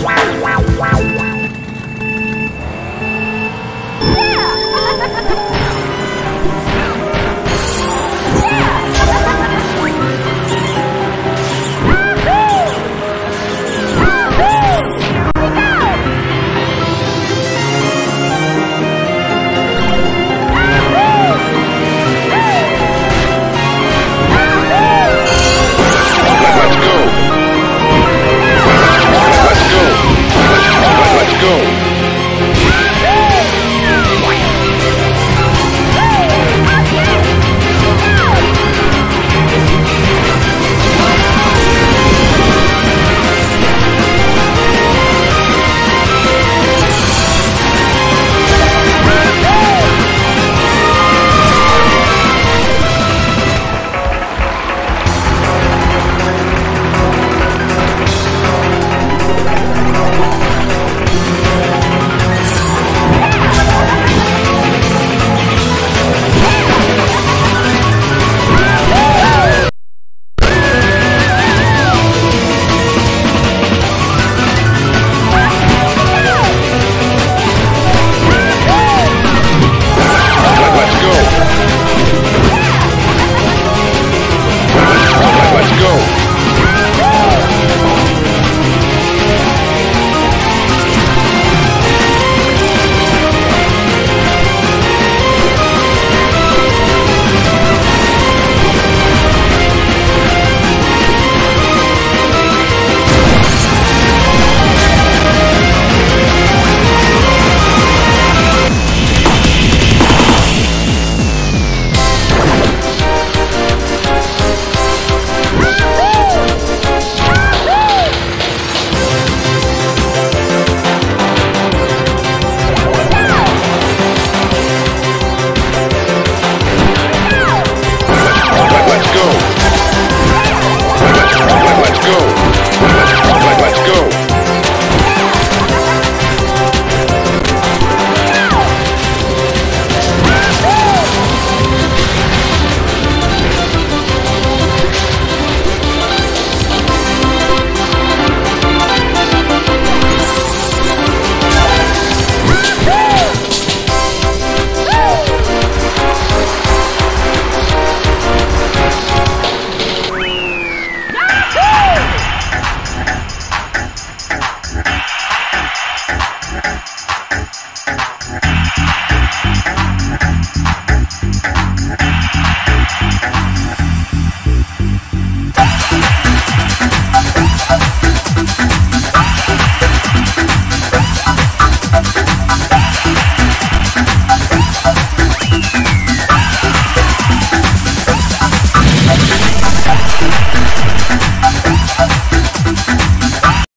Wow.